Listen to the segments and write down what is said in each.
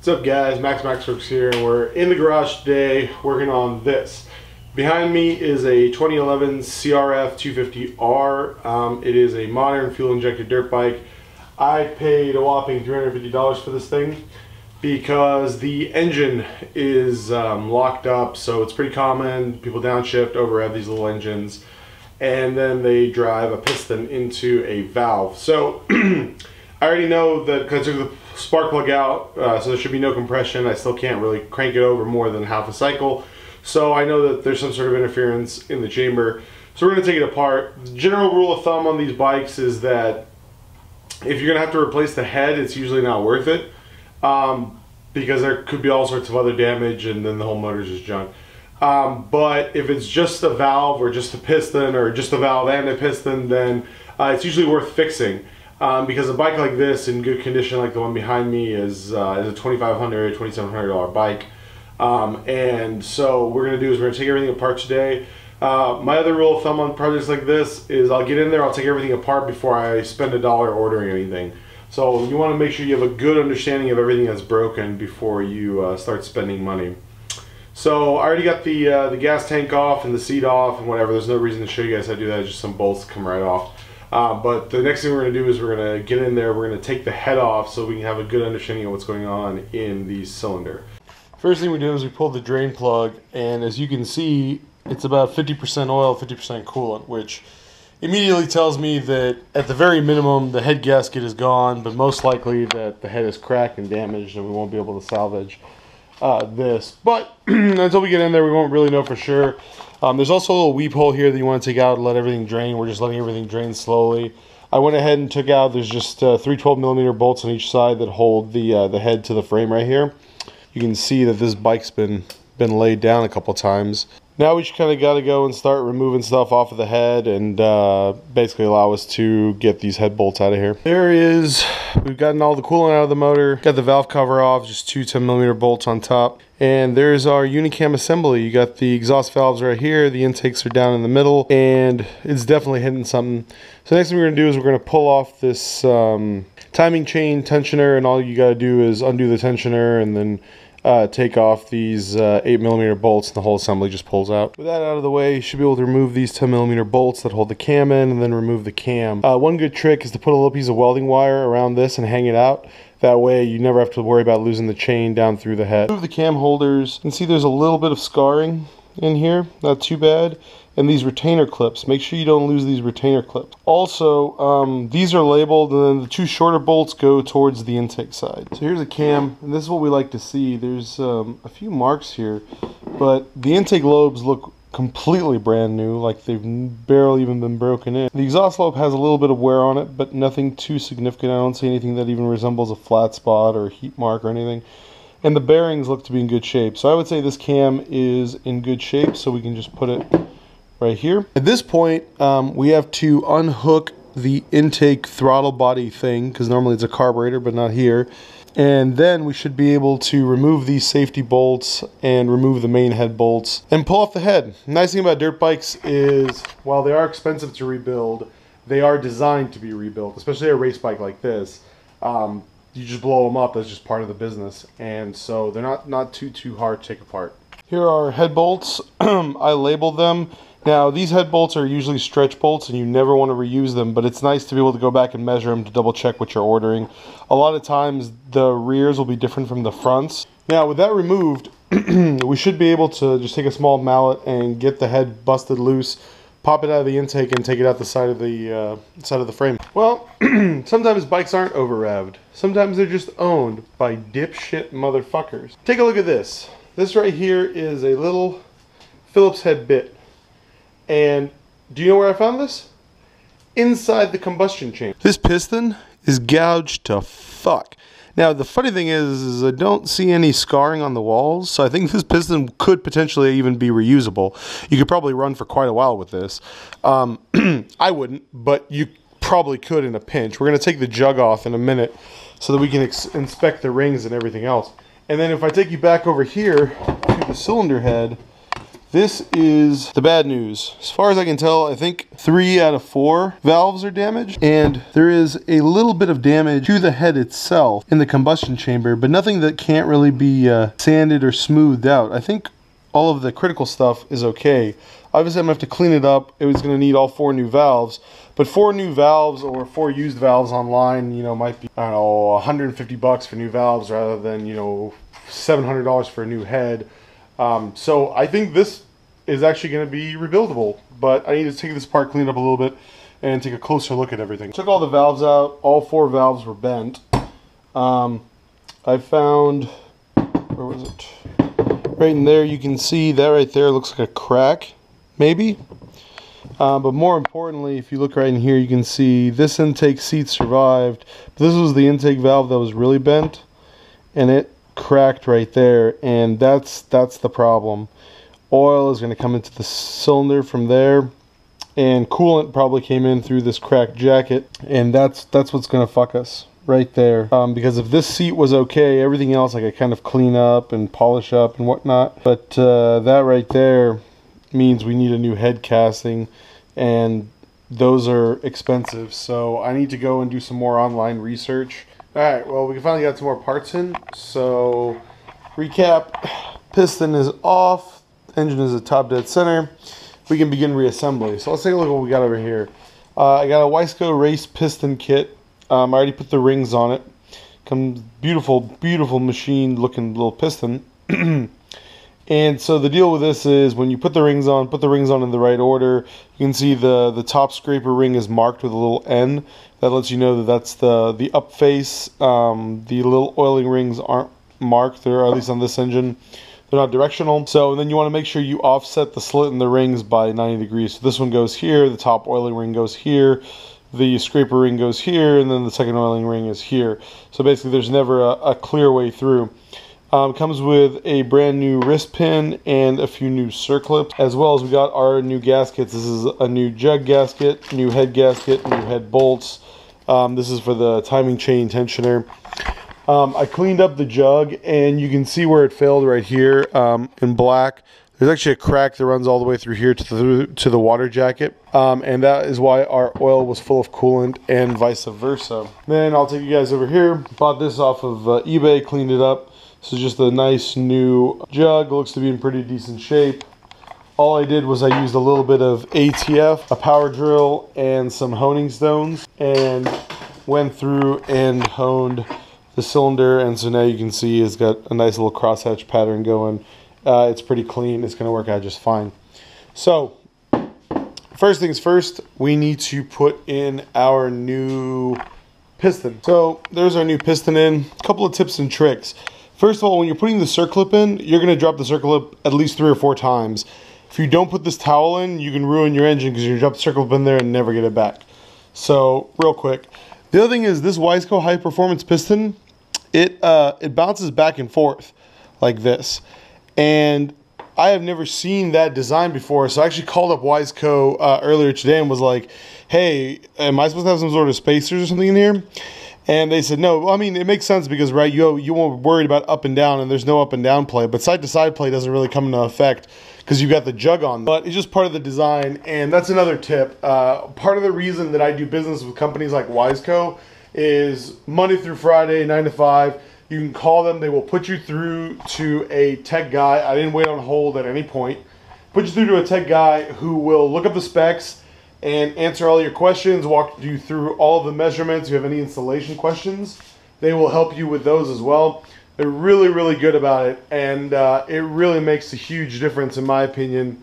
What's up guys, Maks MaksWerks here, and we're in the garage today working on this. Behind me is a 2011 CRF 250R. Um, it is a modern fuel injected dirt bike. I paid a whopping $350 for this thing because the engine is um, locked up, so it's pretty common. People downshift over have these little engines, and then they drive a piston into a valve. So I already know that because took the spark plug out, uh, so there should be no compression. I still can't really crank it over more than half a cycle. So I know that there's some sort of interference in the chamber. So we're gonna take it apart. The general rule of thumb on these bikes is that if you're gonna have to replace the head, it's usually not worth it. Um, because there could be all sorts of other damage and then the whole motor's just junk. Um, but if it's just a valve or just a piston or just a valve and a piston, then uh, it's usually worth fixing. Um, because a bike like this in good condition, like the one behind me, is, uh, is a $2,500, $2,700 bike. Um, and so what we're going to do is we're to take everything apart today. Uh, my other rule of thumb on projects like this is I'll get in there, I'll take everything apart before I spend a dollar ordering anything. So you want to make sure you have a good understanding of everything that's broken before you uh, start spending money. So I already got the uh, the gas tank off and the seat off and whatever. There's no reason to show you guys how to do that. Just some bolts come right off. Uh, but the next thing we're going to do is we're going to get in there, we're going to take the head off so we can have a good understanding of what's going on in the cylinder. First thing we do is we pull the drain plug and as you can see it's about 50% oil, 50% coolant, which immediately tells me that at the very minimum the head gasket is gone, but most likely that the head is cracked and damaged and we won't be able to salvage uh, this. But until we get in there, we won't really know for sure. Um, there's also a little weep hole here that you want to take out and let everything drain. We're just letting everything drain slowly. I went ahead and took out, there's just uh, three 12 millimeter bolts on each side that hold the, uh, the head to the frame right here. You can see that this bike's been, been laid down a couple times. Now we just kind of got to go and start removing stuff off of the head and uh, basically allow us to get these head bolts out of here. There is, we've gotten all the coolant out of the motor, got the valve cover off, just two 10 millimeter bolts on top. And there's our Unicam assembly. You got the exhaust valves right here, the intakes are down in the middle, and it's definitely hitting something. So next thing we're gonna do is we're gonna pull off this um, timing chain tensioner, and all you gotta do is undo the tensioner and then uh, take off these uh, 8 millimeter bolts and the whole assembly just pulls out. With that out of the way, you should be able to remove these 10 millimeter bolts that hold the cam in and then remove the cam. Uh, one good trick is to put a little piece of welding wire around this and hang it out. That way you never have to worry about losing the chain down through the head. Remove the cam holders. and see there's a little bit of scarring in here, not too bad and these retainer clips. Make sure you don't lose these retainer clips. Also, um, these are labeled and then the two shorter bolts go towards the intake side. So here's a cam, and this is what we like to see. There's um, a few marks here, but the intake lobes look completely brand new, like they've barely even been broken in. The exhaust lobe has a little bit of wear on it, but nothing too significant. I don't see anything that even resembles a flat spot or a heat mark or anything. And the bearings look to be in good shape. So I would say this cam is in good shape, so we can just put it right here. At this point, um, we have to unhook the intake throttle body thing because normally it's a carburetor, but not here. And then we should be able to remove these safety bolts and remove the main head bolts and pull off the head. Nice thing about dirt bikes is while they are expensive to rebuild, they are designed to be rebuilt, especially a race bike like this. Um, you just blow them up, that's just part of the business. And so they're not, not too, too hard to take apart. Here are head bolts. I labeled them now, these head bolts are usually stretch bolts and you never want to reuse them, but it's nice to be able to go back and measure them to double check what you're ordering. A lot of times the rears will be different from the fronts. Now, with that removed, we should be able to just take a small mallet and get the head busted loose, pop it out of the intake and take it out the side of the uh, side of the frame. Well, sometimes bikes aren't over revved. Sometimes they're just owned by dipshit motherfuckers. Take a look at this. This right here is a little Phillips head bit. And do you know where I found this? Inside the combustion chamber. This piston is gouged to fuck. Now, the funny thing is, is I don't see any scarring on the walls, so I think this piston could potentially even be reusable. You could probably run for quite a while with this. Um, I wouldn't, but you probably could in a pinch. We're going to take the jug off in a minute so that we can inspect the rings and everything else. And then if I take you back over here to the cylinder head, This is the bad news. As far as I can tell, I think three out of four valves are damaged, and there is a little bit of damage to the head itself in the combustion chamber, but nothing that can't really be uh, sanded or smoothed out. I think all of the critical stuff is okay. Obviously, I'm gonna have to clean it up. It was gonna need all four new valves, but four new valves or four used valves online, you know, might be I don't know 150 bucks for new valves rather than you know $700 for a new head. Um, so I think this is actually going to be rebuildable, but I need to take this part, clean up a little bit, and take a closer look at everything. Took all the valves out. All four valves were bent. Um, I found, where was it? Right in there, you can see that right there looks like a crack, maybe. Uh, but more importantly, if you look right in here, you can see this intake seat survived. This was the intake valve that was really bent, and it cracked right there and that's that's the problem. Oil is going to come into the cylinder from there and coolant probably came in through this cracked jacket and that's that's what's going to fuck us right there. Um, because if this seat was okay everything else I could kind of clean up and polish up and whatnot but uh, that right there means we need a new head casting and those are expensive. So I need to go and do some more online research Alright, well we can finally got some more parts in. So, recap, piston is off, engine is at top dead center. We can begin reassembly. So let's take a look at what we got over here. Uh, I got a Wiseco race piston kit. Um, I already put the rings on it. Comes beautiful, beautiful machine looking little piston. and so the deal with this is when you put the rings on, put the rings on in the right order. You can see the, the top scraper ring is marked with a little N that lets you know that that's the the up face. Um, the little oiling rings aren't marked, they're at least on this engine. They're not directional. So then you want to make sure you offset the slit in the rings by 90 degrees. So this one goes here, the top oiling ring goes here, the scraper ring goes here, and then the second oiling ring is here. So basically there's never a, a clear way through. Um, comes with a brand new wrist pin and a few new circlips, as well as we got our new gaskets. This is a new jug gasket, new head gasket, new head bolts. Um, this is for the timing chain tensioner. Um, I cleaned up the jug, and you can see where it failed right here um, in black. There's actually a crack that runs all the way through here to the, to the water jacket, um, and that is why our oil was full of coolant and vice versa. Then I'll take you guys over here. Bought this off of uh, eBay, cleaned it up. This is just a nice new jug. Looks to be in pretty decent shape. All I did was I used a little bit of ATF, a power drill, and some honing stones, and went through and honed the cylinder. And so now you can see it's got a nice little crosshatch pattern going. Uh, it's pretty clean. It's going to work out just fine. So, first things first, we need to put in our new piston. So, there's our new piston in. A couple of tips and tricks. First of all, when you're putting the circlip in, you're going to drop the circlip at least three or four times. If you don't put this towel in, you can ruin your engine because you drop the circlip in there and never get it back. So, real quick. The other thing is this Wiseco high performance piston, it uh, it bounces back and forth like this. And I have never seen that design before. So I actually called up Wiseco uh, earlier today and was like, hey, am I supposed to have some sort of spacers or something in here? And they said, no, I mean, it makes sense because, right, you, you won't worried about up and down, and there's no up and down play, but side to side play doesn't really come into effect because you've got the jug on. But it's just part of the design, and that's another tip. Uh, part of the reason that I do business with companies like Wiseco is Monday through Friday, 9 to 5. You can call them, they will put you through to a tech guy. I didn't wait on hold at any point. Put you through to a tech guy who will look up the specs and answer all your questions, walk you through all the measurements. If you have any installation questions, they will help you with those as well. They're really, really good about it, and uh, it really makes a huge difference, in my opinion,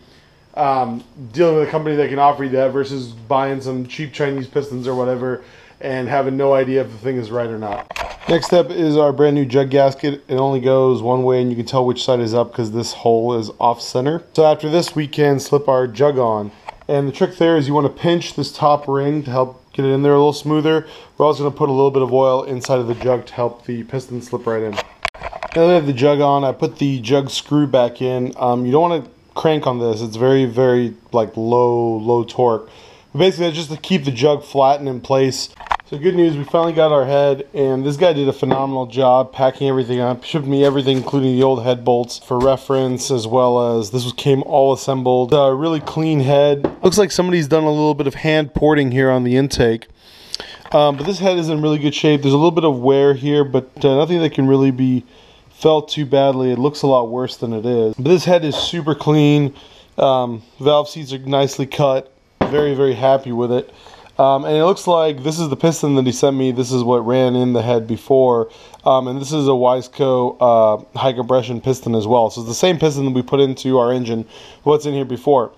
um, dealing with a company that can offer you that versus buying some cheap Chinese pistons or whatever and having no idea if the thing is right or not. Next step is our brand new jug gasket. It only goes one way and you can tell which side is up because this hole is off center. So after this we can slip our jug on. And the trick there is you want to pinch this top ring to help get it in there a little smoother. We're also going to put a little bit of oil inside of the jug to help the piston slip right in. Now that I have the jug on, I put the jug screw back in. Um, you don't want to crank on this. It's very, very like low, low torque. But basically, just to keep the jug flat and in place. So good news, we finally got our head, and this guy did a phenomenal job packing everything up. Shipped me everything, including the old head bolts for reference, as well as this came all assembled. A really clean head. Looks like somebody's done a little bit of hand porting here on the intake. Um, but this head is in really good shape. There's a little bit of wear here, but uh, nothing that can really be felt too badly. It looks a lot worse than it is. But this head is super clean. Um, valve seats are nicely cut. Very, very happy with it. Um, and it looks like this is the piston that he sent me. This is what ran in the head before. Um, and this is a Wiseco uh, high compression piston as well. So it's the same piston that we put into our engine, what's in here before.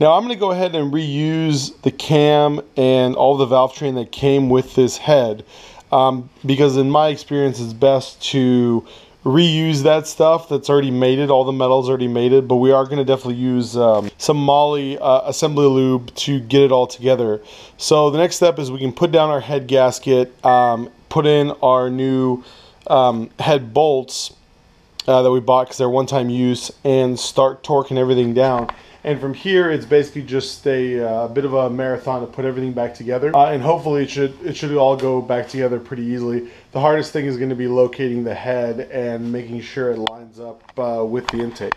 Now I'm going to go ahead and reuse the cam and all the valve train that came with this head. Um, because in my experience, it's best to reuse that stuff that's already mated. All the metal's already mated, but we are going to definitely use um, some moly uh, assembly lube to get it all together. So the next step is we can put down our head gasket, um, put in our new um, head bolts uh, that we bought because they're one-time use, and start torquing everything down. And from here, it's basically just a uh, bit of a marathon to put everything back together. Uh, and hopefully it should, it should all go back together pretty easily. The hardest thing is going to be locating the head and making sure it lines up uh, with the intake.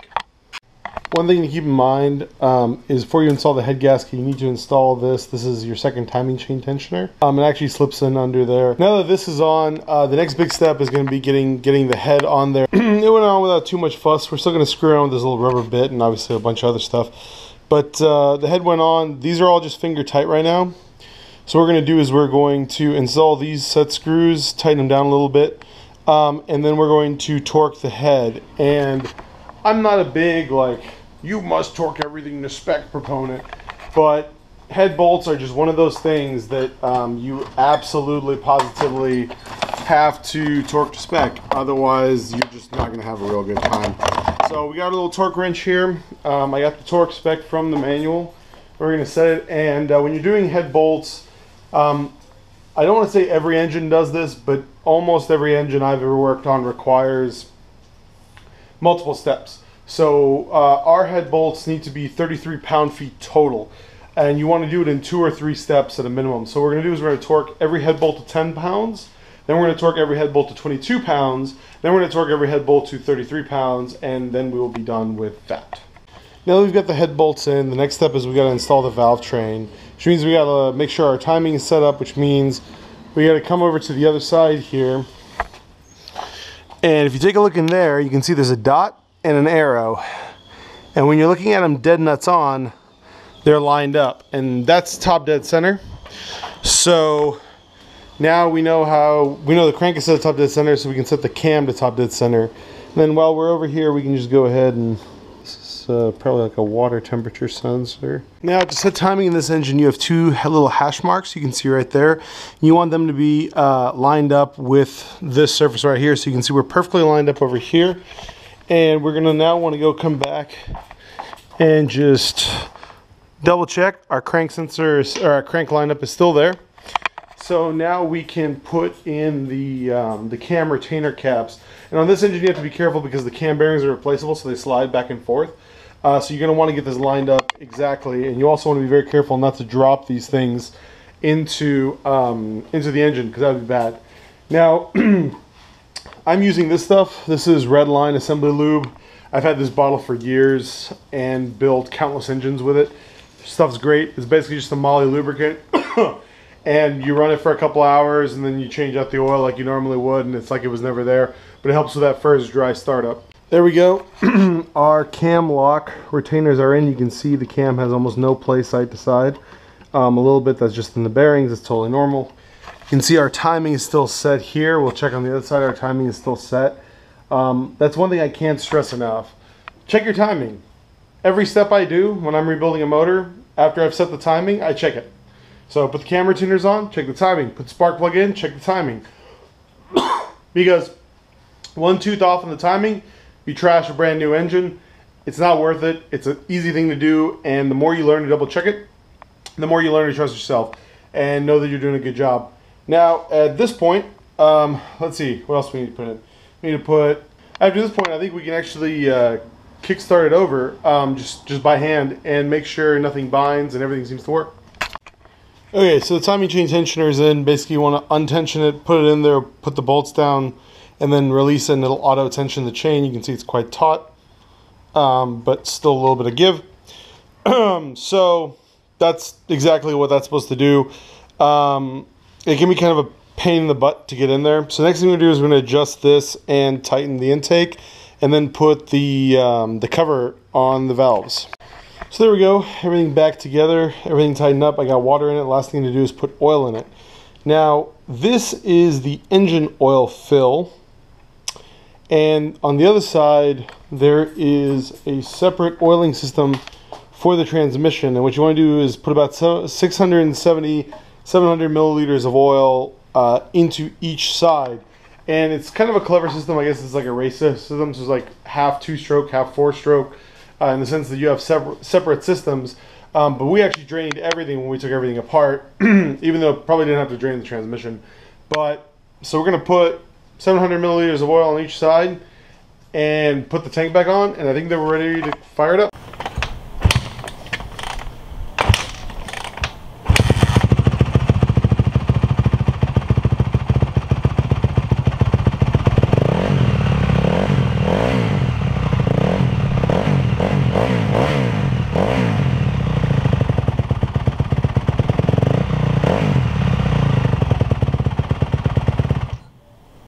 One thing to keep in mind um, is before you install the head gasket, you need to install this. This is your second timing chain tensioner. Um, it actually slips in under there. Now that this is on, uh, the next big step is going to be getting getting the head on there. it went on without too much fuss. We're still going to screw around with this little rubber bit and obviously a bunch of other stuff. But uh, the head went on. These are all just finger tight right now. So what we're going to do is we're going to install these set screws, tighten them down a little bit, um, and then we're going to torque the head. And I'm not a big like you must torque everything to spec proponent. But head bolts are just one of those things that um, you absolutely positively have to torque to spec. Otherwise, you're just not going to have a real good time. So we got a little torque wrench here. Um, I got the torque spec from the manual. We're going to set it. And uh, when you're doing head bolts, um, I don't want to say every engine does this, but almost every engine I've ever worked on requires multiple steps. So uh, our head bolts need to be 33 pound-feet total. And you want to do it in two or three steps at a minimum. So what we're going to do is we're going to torque every head bolt to 10 pounds. Then we're going to torque every head bolt to 22 pounds. Then we're going to torque every head bolt to 33 pounds. And then we will be done with that. Now that we've got the head bolts in, the next step is we've got to install the valve train. Which means we got to make sure our timing is set up. Which means we got to come over to the other side here. And if you take a look in there, you can see there's a dot and an arrow. And when you're looking at them dead nuts on, they're lined up. And that's top dead center. So now we know how, we know the crank is set to top dead center, so we can set the cam to top dead center. And then while we're over here, we can just go ahead and uh, probably like a water temperature sensor. Now to set timing in this engine, you have two little hash marks you can see right there. You want them to be uh, lined up with this surface right here. So you can see we're perfectly lined up over here. And we're gonna now wanna go come back and just double check our crank sensor or our crank lineup is still there. So now we can put in the, um, the cam retainer caps. And on this engine you have to be careful because the cam bearings are replaceable so they slide back and forth. Uh, so you're going to want to get this lined up exactly. And you also want to be very careful not to drop these things into, um, into the engine because that would be bad. Now, I'm using this stuff. This is Redline Assembly Lube. I've had this bottle for years and built countless engines with it. Stuff's great. It's basically just a moly lubricant. and you run it for a couple hours and then you change out the oil like you normally would and it's like it was never there. But it helps with that first dry startup. There we go. Our cam lock retainers are in. You can see the cam has almost no play side to side. Um, a little bit that's just in the bearings. It's totally normal. You can see our timing is still set here. We'll check on the other side. Our timing is still set. Um, that's one thing I can't stress enough. Check your timing. Every step I do when I'm rebuilding a motor, after I've set the timing, I check it. So put the cam retainers on, check the timing. Put spark plug in, check the timing. because one tooth off in the timing, you trash a brand new engine. It's not worth it. It's an easy thing to do. And the more you learn to double check it, the more you learn to trust yourself and know that you're doing a good job. Now, at this point, um, let's see, what else we need to put in? We need to put, after this point, I think we can actually uh, kickstart it over um, just, just by hand and make sure nothing binds and everything seems to work. Okay, so the timing chain tensioner is in. Basically, you want to untension it, put it in there, put the bolts down, and then release it, and it'll auto tension the chain. You can see it's quite taut, um, but still a little bit of give. so that's exactly what that's supposed to do. Um, it can be kind of a pain in the butt to get in there. So next thing we're gonna do is we're gonna adjust this and tighten the intake, and then put the um, the cover on the valves. So there we go, everything back together, everything tightened up. I got water in it. Last thing to do is put oil in it. Now, this is the engine oil fill. And on the other side, there is a separate oiling system for the transmission. And what you want to do is put about 670, 700 milliliters of oil uh, into each side. And it's kind of a clever system. I guess it's like a race system. So it's like half two stroke, half four stroke uh, in the sense that you have separate, separate systems. Um, but we actually drained everything when we took everything apart, even though probably didn't have to drain the transmission. But so we're gonna put 700 milliliters of oil on each side and put the tank back on, and I think that we're ready to fire it up.